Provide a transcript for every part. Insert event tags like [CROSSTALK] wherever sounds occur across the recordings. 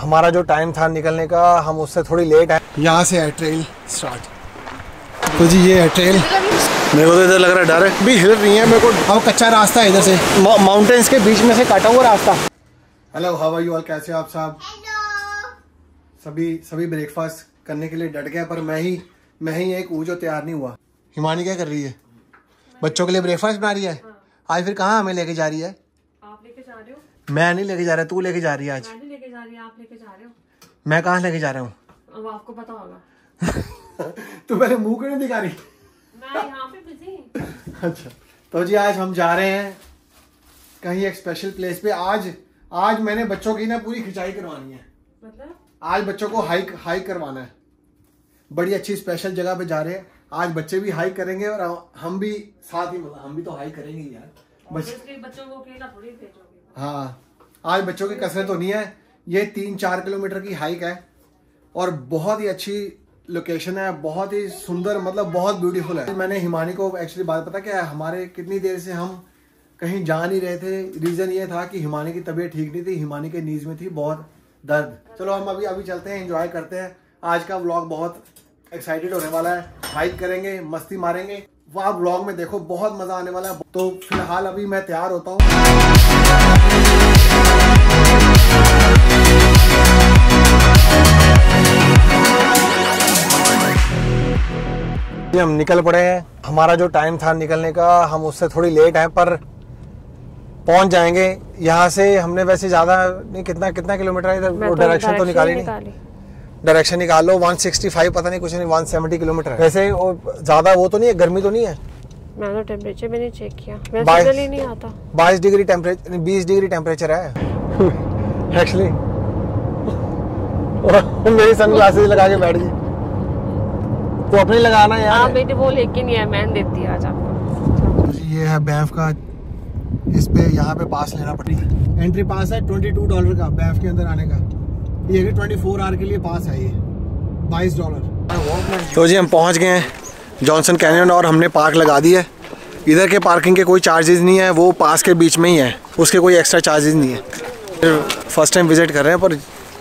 हमारा जो टाइम था निकलने का हम उससे थोड़ी लेट है यहाँ से है ट्रेल स्टार्ट तो जी ये है ट्रेल मेरे को तो इधर लग रहा है डर है भी हिल रही है मेरे को अब कच्चा रास्ता है इधर से। माउंटेन्स के बीच में से काटा हुआ रास्ता। Hello how are you all कैसे हो आप साहब सभी सभी ब्रेकफास्ट करने के लिए डट गए पर मैं ही मैं ही एक हूँ जो तैयार नहीं हुआ। हिमानी क्या कर रही है? बच्चों के लिए ब्रेकफास्ट बना रही है? आज फिर कहाँ हमें लेके जा रही है? आप लेके जा रहे हो? मैं नहीं लेके जा रहा तू लेके जा रही है आज। जा रही आप लेके जा रहे हो? मैं कहाँ लेके जा रहा हूँ? अब आपको पता होगा। [LAUGHS] तू पहले मुँह क्यों नहीं दिखा रही? मैं यहाँ पे बिज़ी अच्छा तो जी आज हम जा रहे हैं कहीं एक स्पेशल प्लेस पे। आज आज मैंने बच्चों की ना पूरी खिंचाई करवानी है। मतलब? आज बच्चों को हाइक हाइक करवाना है। बड़ी अच्छी स्पेशल जगह पे जा रहे हैं। आज बच्चे भी हाइक करेंगे और हम भी साथ ही मतलब हम भी तो हाइक करेंगे यार। बच बच्चों को हाँ आज बच्चों की कसरत होनी है। ये तीन चार किलोमीटर की हाइक है और बहुत ही अच्छी लोकेशन है, बहुत ही सुंदर मतलब बहुत ब्यूटीफुल है। मैंने हिमानी को एक्चुअली बात पता क्या है हमारे कितनी देर से हम कहीं जा नहीं रहे थे। रीजन ये था कि हिमानी की तबीयत ठीक नहीं थी, हिमानी के नीज में थी बहुत दर्द। चलो हम अभी अभी चलते हैं एंजॉय करते हैं। आज का व्लॉग बहुत एक्साइटेड होने वाला है। हाइक करेंगे, मस्ती मारेंगे। वो आप व्लॉग में देखो, बहुत मज़ा आने वाला है। तो फ़िलहाल अभी मैं तैयार होता हूँ। हम निकल पड़े हैं। हमारा जो टाइम था निकलने का हम उससे थोड़ी लेट हैं पर पहुँच जाएँगे। यहाँ से हमने वैसे ज़्यादा नहीं कितना कितना किलोमीटर है इधर? वो डायरेक्शन तो निकाली नहीं। डायरेक्शन निकाल लो 165 पता नहीं कुछ नहीं 170 किलोमीटर वैसे वो ज़्यादा वो तो नहीं है गर्मी तो नहीं है? मैंने टेम्परेचर नहीं चेक किया। मैं बाईस- नहीं आता। 22 डिग्री टेम्परेचर 20 डिग्री टेम्परेचर है। [LAUGHS] एक्चुअली [LAUGHS] मेरी सनग्लासेस लगा के बैठ गई। तो अपने लगाना हाँ यार? बेटी वो लेके नहीं है मैंने देती है आज आपको। तो ये है बैंफ का इस पे यहाँ पे पास लेना पड़ेगा। एंट्री पास है ट्वेंटी टू डॉलर का बैंफ के अंदर आने का। ये ट्वेंटी फोर आवर के लिए पास है ये बाईस डॉलर तो जी हम पहुँच गए हैं जॉनसन कैनियन और हमने पार्क लगा दी है। इधर के पार्किंग के कोई चार्जेस नहीं है वो पास के बीच में ही है। उसके कोई एक्स्ट्रा चार्जेस नहीं है। फ़र्स्ट टाइम विज़िट कर रहे हैं पर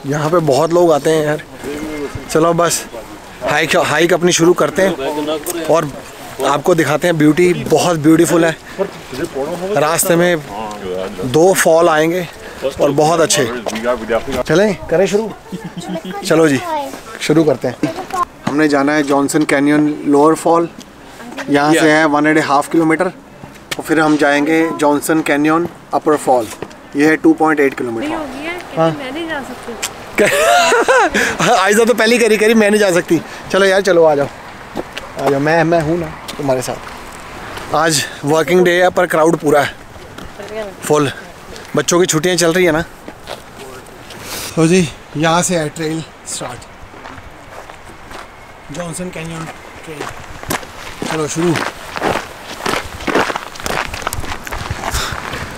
यहाँ पे बहुत लोग आते हैं यार। चलो बस। हाइक हाइक अपनी शुरू करते हैं और आपको दिखाते हैं ब्यूटी बहुत ब्यूटीफुल है। रास्ते में दो फॉल आएँगे और बहुत अच्छे। चलें करें शुरू? चलो जी शुरू करते हैं। हमने जाना है जॉनसन कैनियन लोअर फॉल। यहाँ से है वन एंड हाफ़ किलोमीटर और फिर हम जाएँगे जॉनसन कैनियन अपर फॉल। ये है 2.8 किलोमीटर। होगी है कहती मैं नहीं जा सकती आयजा तो पहली करी करी मैं नहीं जा सकती। चलो यार चलो आ जाओ। आ जाओ मैं मैं हूँ ना तुम्हारे साथ। आज वर्किंग डे है पर क्राउड पूरा है। फुल बच्चों की छुट्टियाँ चल रही है ना? तो जी यहाँ से है trail start Johnson Canyon trail चलो शुरू।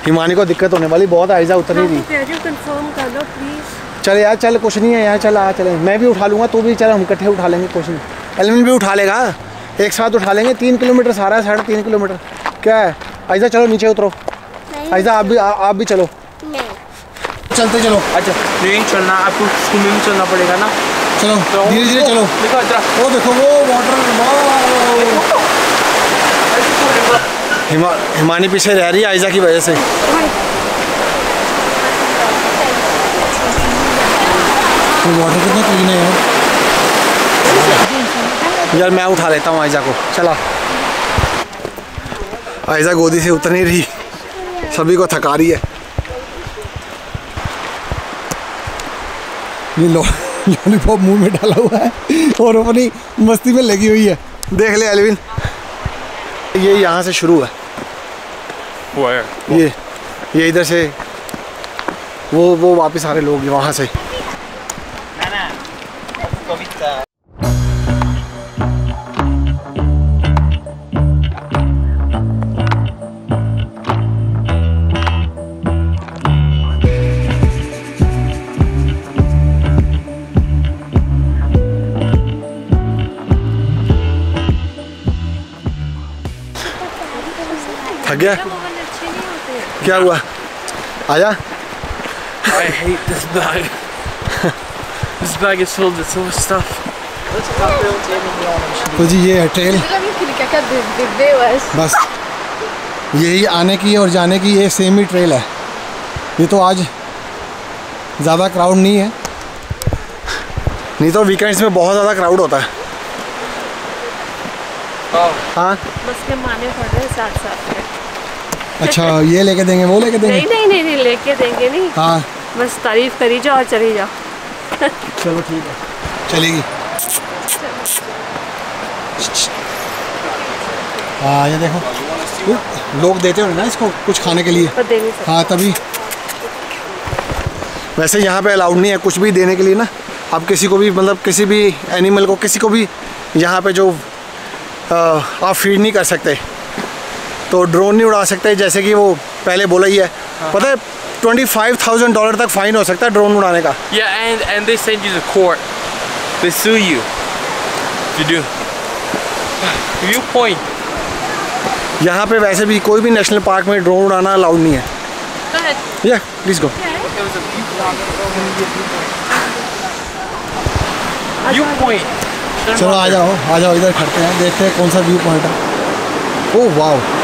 हिमानी को दिक्कत होने वाली बहुत आयजा रही हूँ कंफर्म कर लो प्लीज़ चल यार चल कुछ नहीं है यार चल आ चले। मैं भी उठा लूँगा तू भी चल हम इकट्ठे उठा लेंगे कुछ नहीं। एलविन भी उठा लेगा एक साथ उठा लेंगे तीन किलोमीटर सारा है साढ़े तीन किलोमीटर। क्या है? ऐसा चलो नीचे उतरो। ऐसा आप भी आ, आप भी चलो। चलते चलो। अच्छा ट्रेन चलना आपको स्कूल में भी चलना पड़ेगा ना? चलो धीरे धीरे चलो। देखो वो देखो वो वाटर हिमा हिमानी पीछे रह रही है आयजा की वजह से। वाटर कितना क्लीन है? यार यार मैं उठा लेता हूँ आयजा को। चला। आयजा गोदी से उतर नहीं रही। सभी को थका रही है। ये लो लॉलीपॉप मुँह में डाला हुआ है और अपनी मस्ती में लगी हुई है। देख ले एलविन ये यहाँ से शुरू है। ये ये इधर से वो वो वापस आ रहे लोग वहाँ से। गया। क्या हुआ? आया? I hate this bag. This bag is filled with so much stuff. तो जी ये है ट्रेल बस। यही आने की और जाने की ये सेम ही ट्रेल है। ये तो आज ज़्यादा क्राउड नहीं है। नहीं तो वीकेंड्स में बहुत ज़्यादा क्राउड होता है। Oh. हाँ? बस के माने पड़ रहे हैं साथ साथ में। अच्छा ये लेके देंगे वो लेके देंगे? नहीं नहीं नहीं नहीं लेके देंगे नहीं। हाँ। बस तारीफ़ करी जाओ और चली जाओ। चलो ठीक है। चलेगी। हाँ ये देखो। लोग देते हो ना इसको कुछ खाने के लिए। हाँ तभी। वैसे यहाँ पे अलाउड नहीं है कुछ भी देने के लिए ना। आप किसी को भी मतलब किसी भी एनिमल को किसी को भी यहाँ पे जो अ, आप फ़ीड नहीं कर सकते। तो ड्रोन नहीं उड़ा सकते जैसे कि वो पहले बोला ही है पता है ट्वेंटी फाइव थाउज़ेंड डॉलर तक फाइन हो सकता है ड्रोन उड़ाने का Yeah, and and they send you to court. They sue you. You do. Viewpoint. यहाँ पे वैसे भी कोई भी नेशनल पार्क में ड्रोन उड़ाना अलाउड नहीं है या प्लीज़ गो Viewpoint. चलो आ जाओ आ जाओ इधर खड़ते हैं देखते हैं कौन सा व्यू पॉइंट है ओह वाओ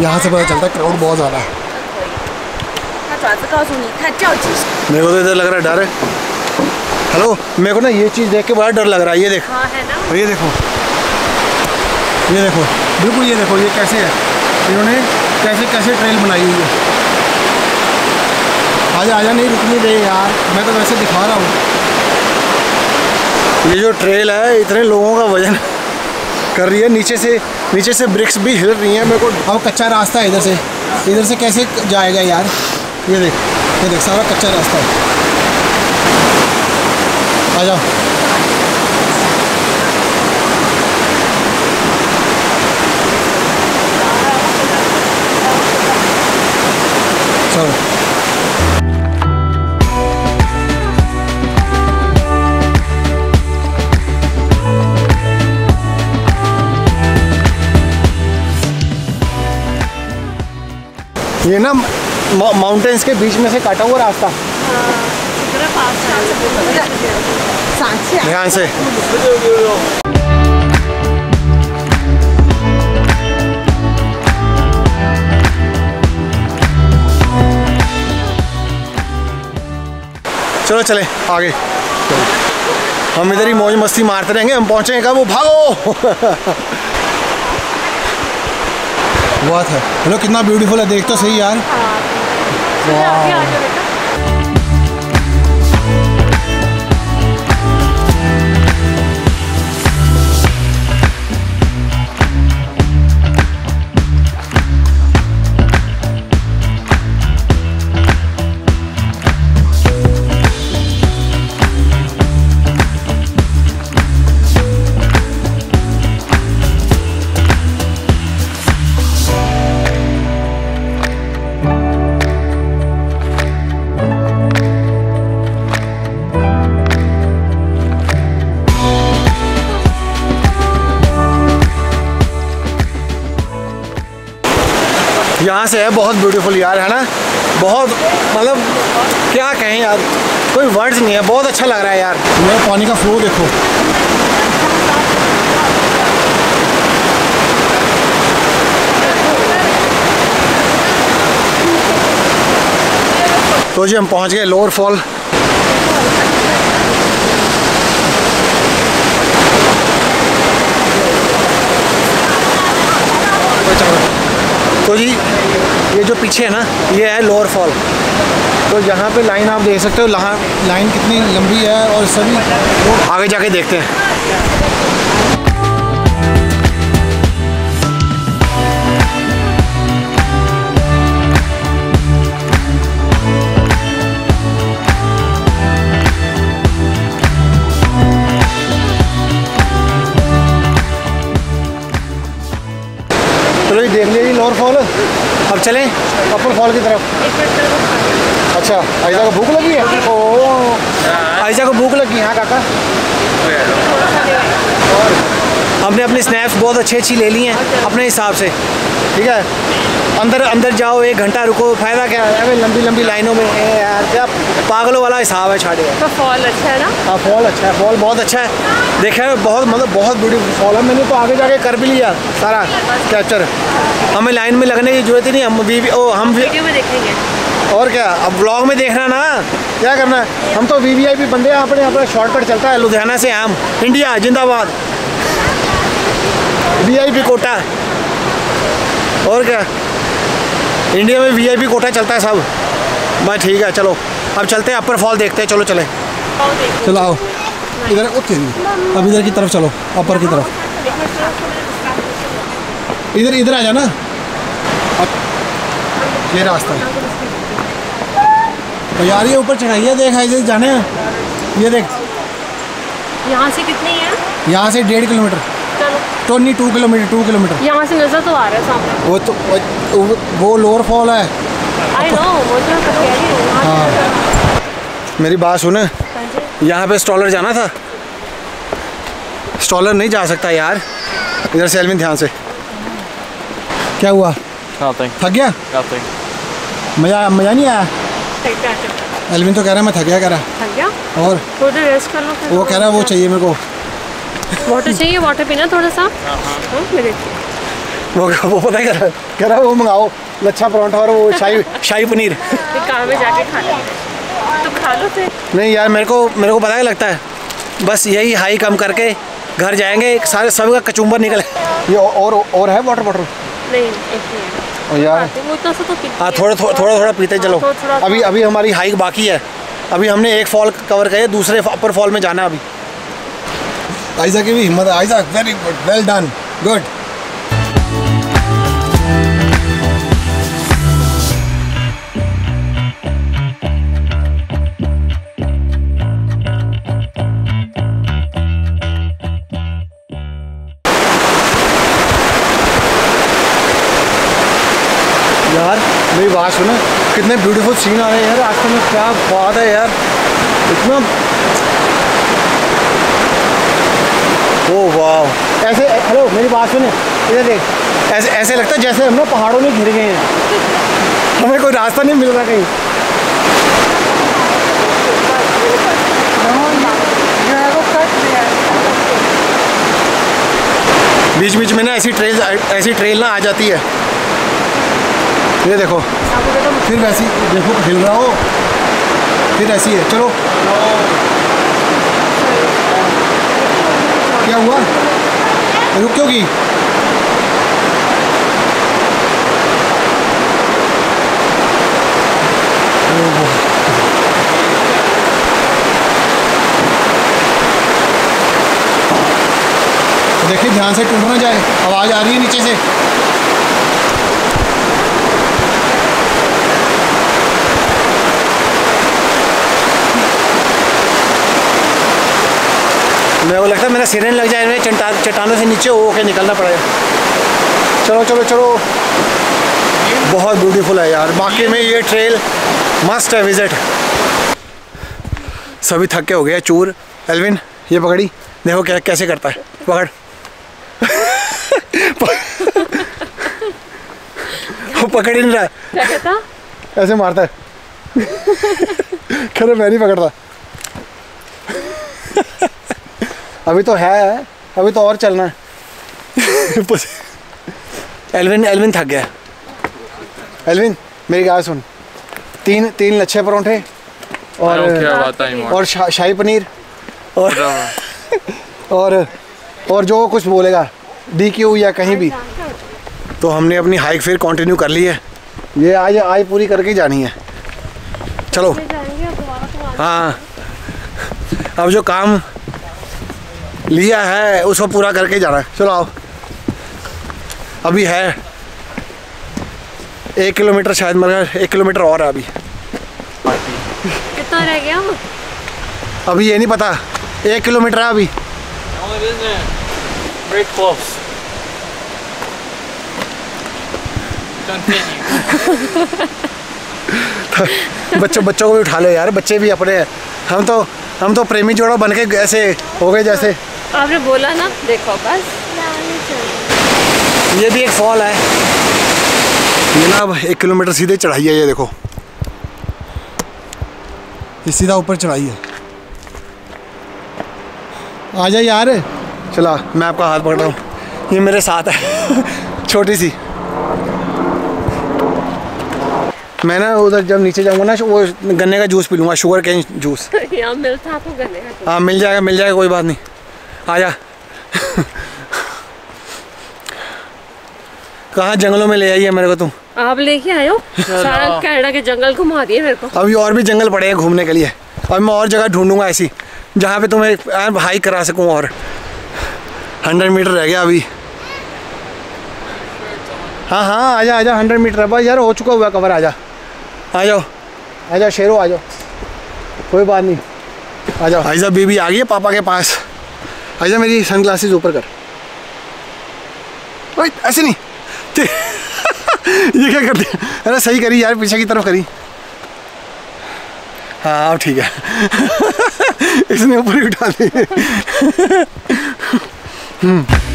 यहाँ से पता चलता है क्राउड बहुत ज़्यादा है। मेरे को तो इधर लग रहा है डर है। हेलो मेरे को ना ये चीज़ देख के बड़ा डर लग रहा है ये देखो। हाँ है ना? ये देखो। ये देखो बिल्कुल ये देखो ये कैसे है? इन्होंने कैसे कैसे ट्रेल बनाई हुई है। आजा आजा नहीं रुक नहीं रहे यार। मैं तो वैसे दिखा रहा हूँ। ये जो ट्रेल है इतने लोगों का वज़न कर रही है, नीचे से नीचे से ब्रिक्स भी हिल रही हैं, मेरे को अब कच्चा रास्ता है इधर से। इधर से कैसे जाएगा यार? ये देख ये देख, सारा कच्चा रास्ता है। आ जाओ। ये ना माउंटेन्स के बीच में से काटा हुआ रास्ता। ध्यान से। चलो चले आगे। हम इधर ही मौज मस्ती मारते रहेंगे हम पहुँचेंगे कब? वो भागो! [LAUGHS] बहुत है हेलो कितना ब्यूटीफुल है देख तो सही यार। चलो यहाँ से है? बहुत ब्यूटीफुल यार है ना? बहुत मतलब क्या कहें यार? कोई वर्ड्स नहीं है। बहुत अच्छा लग रहा है यार। ये पानी का फ्लो देखो। तो जी हम पहुँच गए लोअर फॉल। तो जी ये जो पीछे है ना ये है लोअर फॉल तो यहाँ पे लाइन आप देख सकते हो लहा लाइन कितनी लंबी है और सभी तो आगे जाके देखते हैं। तो देख लिया अब चलें कपूर फॉल की तरफ़। अच्छा को भूख लगी है? ओ आयजा को भूख लगी हाँ काका? हमने अपने स्नैप्स बहुत अच्छी अच्छी ले ली हैं अपने हिसाब से। ठीक है? अंदर अंदर जाओ एक घंटा रुको फ़ायदा क्या है? लंबी लंबी लाइनों में यार क्या पागलों वाला हिसाब है छाड़े तो फॉल अच्छा है ना? हाँ फॉल अच्छा है फॉल बहुत अच्छा है। देखा है बहुत मतलब बहुत ब्यूटीफुल फॉल है। मैंने तो आगे जाके कर भी लिया सारा कैप्चर हमें लाइन में लगने की ज़रूरत ही नहीं हम भी ओ हम भी वीडियो में देखेंगे। और क्या? अब ब्लॉग में देखना ना। क्या करना है? हम तो वी वी आई पी बंदे हैं अपने अपना शॉर्टकट चलता है लुधियाना से हम इंडिया जिंदाबाद। V I P quota. और क्या? इंडिया में वी आई पी कोटा चलता है सब। बस ठीक है चलो। अब चलते हैं अपर फॉल देखते हैं चलो चले। चलो आओ। इधर अब इधर की तरफ़ चलो अपर की तरफ़। इधर इधर आ जाना। अब ये रास्ता है। तो यार ये ऊपर चढ़ाइए देख ऐसे जाने हैं। ये देख। यहाँ से कितनी है? यहाँ से डेढ़ किलोमीटर। चलो। Tony two kilometre two kilometre. यहाँ से नज़र तो आ रहा है सामने। वो तो वो, वो लोअर फॉल है। आई नो वो तो हूँ यहाँ। मेरी बात सुन। हाँ यहाँ पे स्टॉलर जाना था? स्टॉलर नहीं जा सकता यार। इधर से एलविन ध्यान से। क्या हुआ? थक गया? मज़ा मज़ा नहीं आया? है है। एलविन तो कह रहा है मैं थक गया कह रहा थक गया? और? थोड़ी रेस्ट कर लो वो कह रहा है वो चाहिए मेरे को। वाटर चाहिए वाटर पीना थोड़ा सा? हाँ मेरे वो वो पता है कह रहा कह रहा वो मंगाओ लच्छा पराठा और वो शाही शाही पनीर। कार में जाके खा लेंगे तो खा लो फिर। नहीं यार मेरे को मेरे को पता है लगता है? बस यही हाई कम करके घर जाएँगे सारे सब का कचुम्बर निकले ये और और है वाटर बॉटल नहीं एक ही है। यार। इतना सा तो पीती हाँ थोड़ा थोड़ा थोड़ा थोड़ा पीते चलो। थोड़ा- थोड़ा- अभी अभी हमारी हाइक बाकी है। अभी हमने एक फॉल कवर किया दूसरे अपर फॉल में जाना है अभी। आयजा की भी हिम्मत है। Aiza very good well done good यार, मेरी बात सुनो, कितने ब्यूटीफुल सीन आ रहे हैं यार रास्ते में क्या बात है यार। इतना ओ वाह ऐसे हेलो मेरी बात सुने। इधर देख, ऐसे ऐसे लगता है जैसे हम ना पहाड़ों में घिर गए हैं। हमें कोई रास्ता नहीं मिल रहा कहीं। बीच बीच में ना ऐसी ट्रेल ऐसी ट्रेल ना आ जाती है। ये देखो। फिर वैसी, देखो, हिल रहा हो। फिर ऐसी है। चलो। क्या हुआ? रुक क्यों की देखिए, ध्यान से टूट ना जाए। आवाज़ आ रही है नीचे से। मेरे को लगता है मेरा सिरेन लग जाए मेरे चट्टा चट्टानों से नीचे हो के निकलना पड़ेगा चलो चलो चलो। बहुत ब्यूटीफुल है यार। बाकी में ये ट्रेल मस्ट है विज़िट सभी थक के हो गया चूर। एलविन ये पकड़ी। देखो क्या कैसे करता है। पकड़। वो पकड़ ही नहीं रहा। है ऐसे मारता है। [LAUGHS] खरे मैं नहीं पकड़ता। अभी तो है अभी तो और चलना है। [LAUGHS] एलविन एलविन थक गया। एलविन मेरी गाय सुन। तीन तीन लच्छे परोंठे और और शा, शाही पनीर और [LAUGHS] और और जो कुछ बोलेगा डी क्यू या कहीं भी। तो हमने अपनी हाइक फिर कंटिन्यू कर ली है। ये आज आज पूरी करके जानी है। चलो। जाएँगे अब दोबारा तो हाँ। अब जो काम लिया है उसको पूरा करके जाना है। चलो आओ। अभी है। एक किलोमीटर शायद मगर एक किलोमीटर और है अभी। कितना रह गया अभी ये नहीं पता। एक किलोमीटर है अभी. बच्चों बच्चों को भी उठा लो यार। बच्चे भी अपने हैं। हम तो हम तो प्रेमी जोड़ा बन के ऐसे हो गए जैसे। आपने बोला ना देखो बस। ये भी एक फॉल है। ये ना अब एक किलोमीटर सीधे चढ़ाई है ये देखो। ये सीधा ऊपर चढ़ाई है। आ जा यार। चला मैं आपका हाथ पकड़ रहा हूँ। ये मेरे साथ है। [LAUGHS] छोटी सी। मैं ना उधर जब नीचे जाऊँगा ना वो गन्ने का जूस पी लूँगा शुगर केन जूस यहाँ मिलता आपको गले का हाँ मिल जाएगा मिल जाएगा कोई बात नहीं। आ जा कहाँ जंगलों में ले आई है मेरे को तुम? आप लेके आए हो? सारा कनाडा के जंगल घुमा दिए मेरे को। अभी और भी जंगल पड़े हैं घूमने के लिए। और मैं और जगह ढूंढूँगा ऐसी जहाँ पे तुम्हें हाइक करा सकूँ और। हंड्रेड मीटर रह गया अभी। हाँ हाँ आजा आजा हंड्रेड मीटर है। बस यार हो चुका हुआ कवर आजा। आ जाओ। आ जाओ शेरो आ जाओ। कोई बात नहीं। आ जाओ। आइजा बीबी आ गई है पापा के पास। आइजा मेरी सन ग्लासेज ऊपर कर ऐसे नहीं। [LAUGHS] ये क्या कर दिया? अरे सही करी यार, पीछे की तरफ़ करी। हाँ अब ठीक है। [LAUGHS] इसने ऊपर ही उठा दी। [LAUGHS]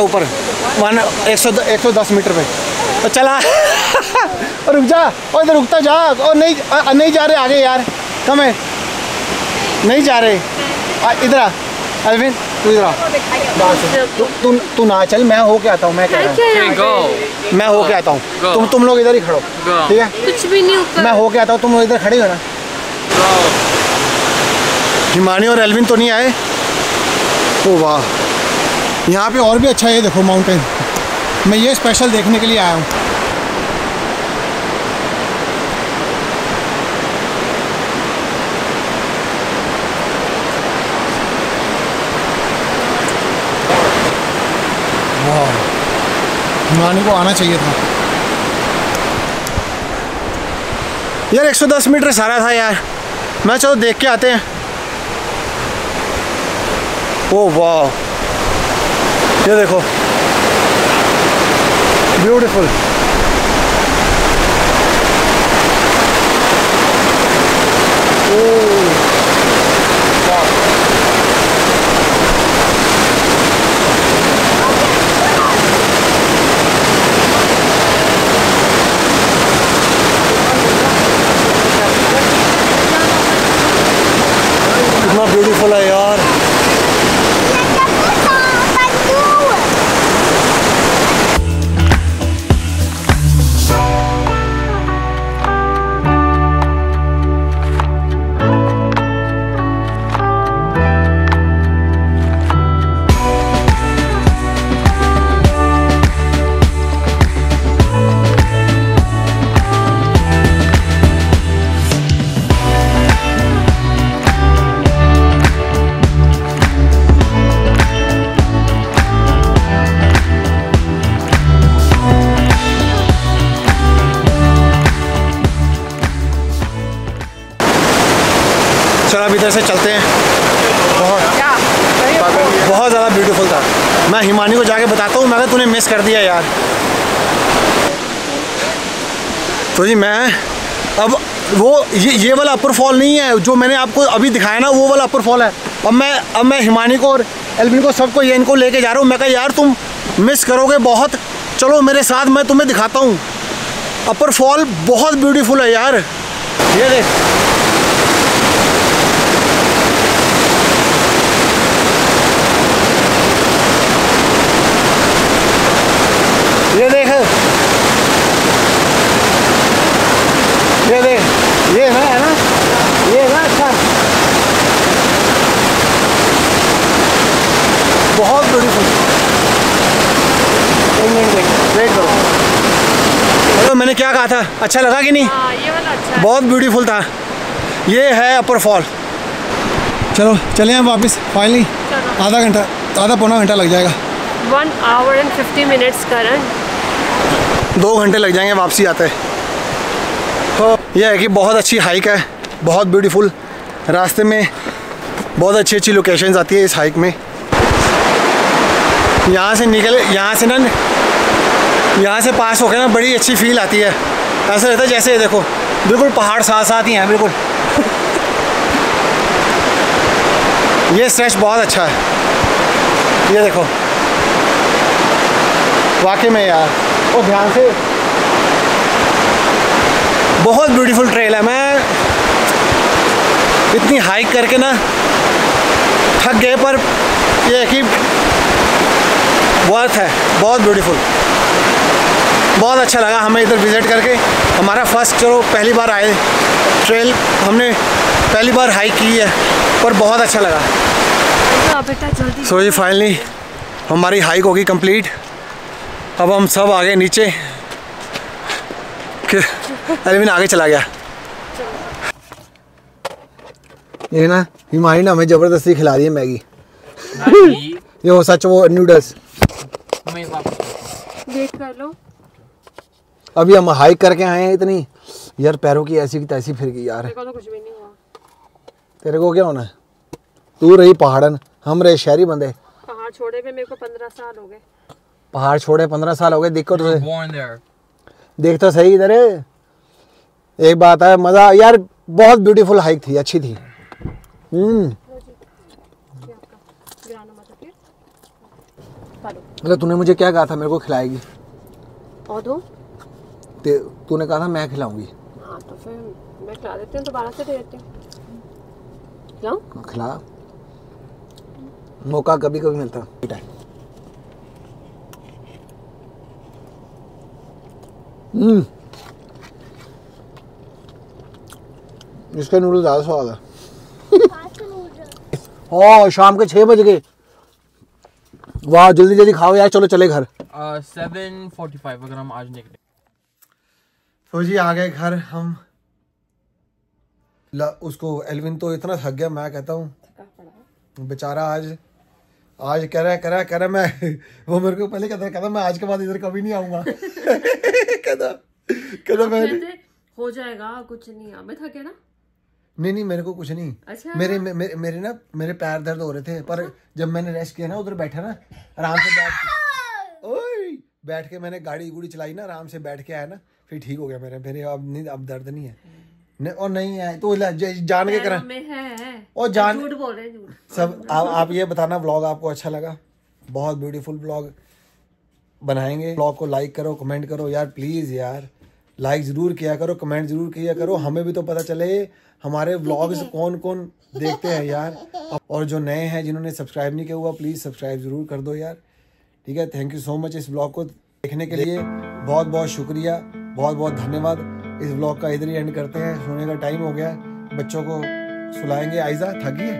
है ऊपर। वन एक सौ एक सौ दस मीटर पे। तो चला। [LAUGHS] और रुक जा। और इधर रुकता जा। और नहीं अ- नहीं जा रहे आगे यार। कम है। नहीं जा रहे। इधर आ। अरविंद तू इधर आ। तू तू ना चल मैं होके आता हूँ मैं कह रहा? हूँ। मैं होके आता हूँ. तुम तुम लोग इधर ही खड़ो ठीक है? कुछ भी नहीं ऊपर मैं होके आता हूँ तुम लोग इधर खड़े हो ना। हिमानी और एल्विन तो नहीं आए। ओ वाह। यहाँ पे और भी अच्छा है देखो माउंटेन मैं ये स्पेशल देखने के लिए आया हूँ। हिमानी को आना चाहिए था। यार 110 मीटर सारा था यार। मैं चलो देख के आते हैं। ओ, वाह। ये देखो ब्यूटीफुल कितना ब्यूटीफुल यार अब इधर से चलते हैं। बहुत बहुत ज़्यादा ब्यूटीफुल था। मैं हिमानी को जाके बताता हूँ मगर तूने मिस कर दिया यार। तो जी मैं अब वो ये ये वाला अपर फॉल नहीं है जो मैंने आपको अभी दिखाया ना वो वाला अपर फॉल है। अब मैं अब मैं हिमानी को और एल्विन को सबको ये इनको लेके जा रहा हूँ। मैं कहा यार तुम मिस करोगे बहुत। चलो मेरे साथ मैं तुम्हें दिखाता हूँ। अपर फॉल बहुत ब्यूटीफुल है यार। ये देख। ये देख। ये देख। ये ना है ना? ये ना अच्छा। बहुत ब्यूटीफुल मिनट वेट करो। हेलो मैंने क्या कहा था? अच्छा लगा कि नहीं? हाँ ये वाला अच्छा बहुत ब्यूटीफुल था। ये है अपर फॉल चलो चले हैं वापस फाइनली आधा घंटा आधा पौना घंटा लग जाएगा। One hour and fifty minutes Karan. दो घंटे लग जाएँगे वापसी आते। तो यह है कि बहुत अच्छी हाइक है, बहुत ब्यूटीफुल रास्ते में बहुत अच्छी अच्छी लोकेशंस आती है इस हाइक में। यहाँ से निकल, यहाँ से ना, यहाँ से पास होकर ना बड़ी अच्छी फील आती है। ऐसा रहता है जैसे, देखो, बिल्कुल पहाड़ साथ साथ ही हैं, बिल्कुल। ये स्ट्रेच बहुत अच्छा है। ये देखो। वाकई में यार। और ध्यान से। बहुत ब्यूटीफुल ट्रेल है। मैं इतनी हाइक करके ना थक गए पर ये कि वर्थ है। बहुत ब्यूटीफुल बहुत अच्छा लगा हमें इधर विज़िट करके। हमारा फ़र्स्ट चलो पहली बार आए ट्रेल हमने पहली बार हाइक की है पर बहुत अच्छा लगा। सो जी फाइनली हमारी हाइक होगी कंप्लीट अब हम सब आ गए नीचे। कि अरविंद आगे चला गया। ये ना हिमानी ना हमें ज़बरदस्ती खिला रही है मैगी। ये वो सच वो नूडल्स वेट कर लो। अभी हम हाइक करके आए हैं इतनी। यार पैरों की ऐसी की तैसी फिर गई यार। तो कुछ भी नहीं हुआ। तेरे को क्या होना है? तू रही पहाड़न। हम रहे शहरी बंदे। पहाड़ छोड़े में मेरे को पंद्रह साल हो गए। पहाड़ छोड़े पंद्रह साल हो गए दिक्कत तो देख तो सही इधर। एक बात है मज़ा यार बहुत ब्यूटीफुल हाइक थी अच्छी थी। मतलब तूने मुझे क्या कहा था? मेरे को खिलाएगी। और दो तूने कहा था मैं खिलाऊँगी। हाँ तो फिर मैं खिला देती हूँ दोबारा से दे देती हूँ। खिला। मौका कभी कभी मिलता। है हम्म इसके नूडल्स ज़्यादा स्वाद है ओ शाम के छः बज गए। वाह जल्दी जल्दी खाओ यार चलो चले घर। Uh, 7:45 अगर हम आज निकले तो जी आ गए घर हम ल, उसको एलविन तो इतना थक गया मैं कहता हूँ बेचारा आज आज कह रहा है कह रहा है कह रहा है मैं वो मेरे को पहले कहता है कहता मैं आज के बाद इधर कभी नहीं आऊँगा। [LAUGHS] कहता कहता मैं हो जाएगा कुछ नहीं अब थके ना? नहीं नहीं मेरे को कुछ नहीं। अच्छा। मेरे मे, मेरे मेरे ना मेरे पैर दर्द हो रहे थे पर जब मैंने रेस्ट किया ना उधर बैठा ना आराम से बैठ के [LAUGHS] ओए! बैठ के मैंने गाड़ी गुड़ी चलाई ना आराम से बैठ के आया ना फिर ठीक हो गया मेरे मेरे अब नहीं अब दर्द नहीं है। नहीं और नहीं है तो जान के करा। और जान झूठ बोल रहे सब आप, आप ये बताना ब्लॉग आपको अच्छा लगा? बहुत ब्यूटीफुल ब्लॉग बनाएँगे। ब्लॉग को लाइक करो कमेंट करो यार प्लीज़ यार। लाइक ज़रूर किया करो कमेंट ज़रूर किया करो। हमें भी तो पता चले हमारे व्लॉग्स कौन कौन देखते हैं यार। और जो नए हैं जिन्होंने सब्सक्राइब नहीं किया हुआ प्लीज़ सब्सक्राइब ज़रूर कर दो यार। ठीक है थैंक यू सो मच इस ब्लॉग को देखने के लिए। बहुत बहुत शुक्रिया बहुत बहुत धन्यवाद। इस ब्लॉग का इधर ही एंड करते हैं। सोने का टाइम हो गया। बच्चों को सुलाएँगे। आयजा थकी है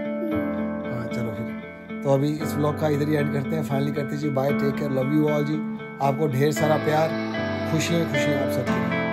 हाँ चलो फिर। तो अभी इस ब्लॉग का इधर ही एंड करते हैं। फाइनली करते जी। Bye take care love you all जी। आपको ढेर सारा प्यार। खुशियाँ खुशी आप सबकी